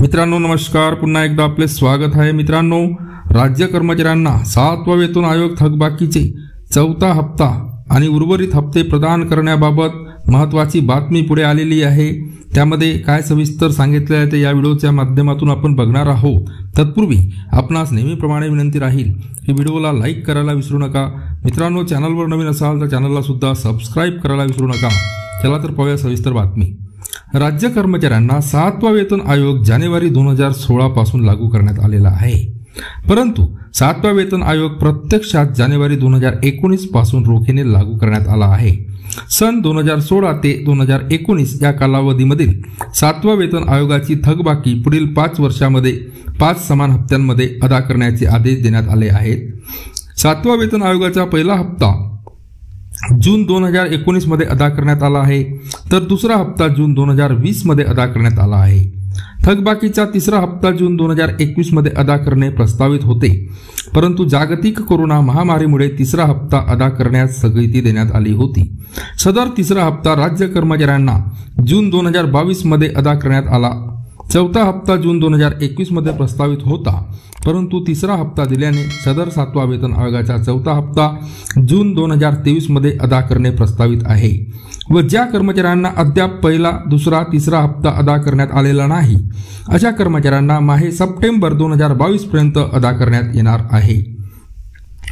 मित्रांनो नमस्कार. पुन्हा एकदा आपले स्वागत आहे. मित्रांनो राज्य कर्मचाऱ्यांना सातवा वेतन आयोग थकबाकीचे चौथा हप्ता आणि उर्वरित हप्ते प्रदान करण्याबाबत महत्त्वाची बातमी पुढे आलेली आहे. त्यामध्ये काय सविस्तर सांगितले आहे ते या व्हिडिओच्या माध्यमातून आपण बघणार आहोत. तत्पूर्वी आपणास नेहमीप्रमाणे विनंती राहील की व्हिडिओला लाईक करायला विसरू नका. मित्रांनो चॅनलवर नवीन असाल तर चॅनलला सुद्धा सबस्क्राईब करायला विसरू नका. चला तर पाहूया सविस्तर बातमी. राज्य कर्मचाऱ्यांना सातवा वेतन आयोग जानेवारी दोन हजार सोळा पासून लागू करण्यात आलेला आहे. परंतु सातवा वेतन आयोग प्रत्यक्षात जानेवारी दोन हजार एकोणीसपासून रोखीने लागू करण्यात आला आहे. सन दोन हजार सोळा ते दोन हजार एकोणीस या कालावधीमधील सातवा वेतन आयोगाची थकबाकी पुढील पाच वर्षामध्ये पाच समान हप्त्यांमध्ये अदा करण्याचे आदेश देण्यात आले आहेत. सातवा वेतन आयोगाचा पहिला हप्ता जून दोन हजार एकोणीसमध्ये अदा करण्यात आला आहे. तर दुसरा हप्ता जून दोन हजार वीसमध्ये अदा करण्यात आला आहे. थकबाकीचा तिसरा हप्ता जून दोन हजार एकवीसमध्ये अदा करणे प्रस्तावित होते. परंतु जागतिक कोरोना महामारीमुळे तिसरा हप्ता अदा करण्यास स्थगिती देण्यात आली होती. सदर तिसरा हप्ता राज्य कर्मचाऱ्यांना जून दोन हजार बावीसमध्ये अदा करण्यात आला चौथा हप्ता जून दोन हजार एकवीसमध्ये प्रस्तावित होता. परंतु तिसरा हप्ता दिल्याने सदर सातवा वेतन आयोगाचा चौथा हप्ता जून दोन हजार तेवीसमध्ये अदा करणे प्रस्तावित आहे. व ज्या कर्मचाऱ्यांना अद्याप पहिला दुसरा तिसरा हप्ता अदा करण्यात आलेला नाही अशा कर्मचाऱ्यांना माहे सप्टेंबर दोन हजार बावीसपर्यंत अदा करण्यात येणार आहे.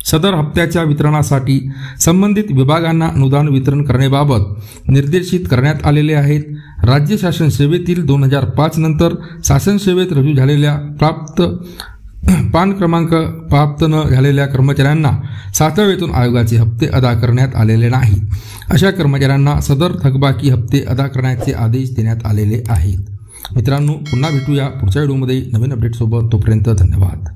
सदर हप्त्याच्या वितरणासाठी संबंधित विभागांना अनुदान वितरण करण्याबाबत निर्देशित करण्यात आलेले आहेत. राज्य शासन सेवेतील दोन हजार पाच नंतर शासन सेवेत रुजू झालेल्या प्राप्त पान क्रमांक प्राप्त न झालेल्या कर्मचाऱ्यांना सातव्या वेतन आयोगाचे हप्ते अदा करण्यात आलेले नाही. अशा कर्मचाऱ्यांना सदर थकबाकी हप्ते अदा करण्याचे आदेश देण्यात आलेले आहेत. मित्रांनो पुन्हा भेटूया पुढच्या व्हिडिओमध्ये. नवीन अपडेटसोबत तोपर्यंत धन्यवाद.